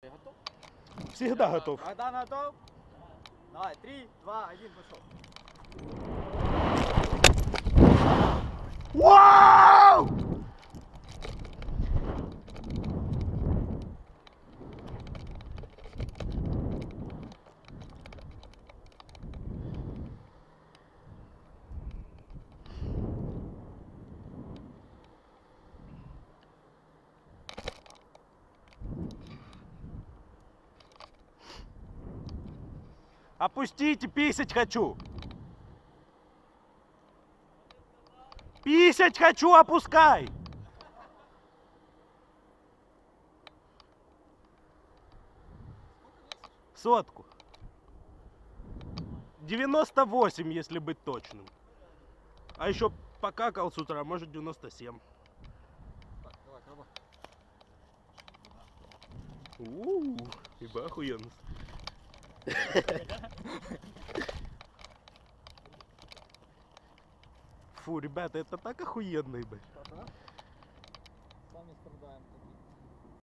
Ты готов? Всегда готов. Богдан готов? Давай, три, два, один, пошел. Опустите, писать хочу. Писать хочу, опускай. Сотку. 98, если быть точным. А еще покакал с утра, может 97. Так, давай, пробуй. У-у-у, ибо охуенно. Фу, ребята, это так охуенно, ибо. Сами страдаем.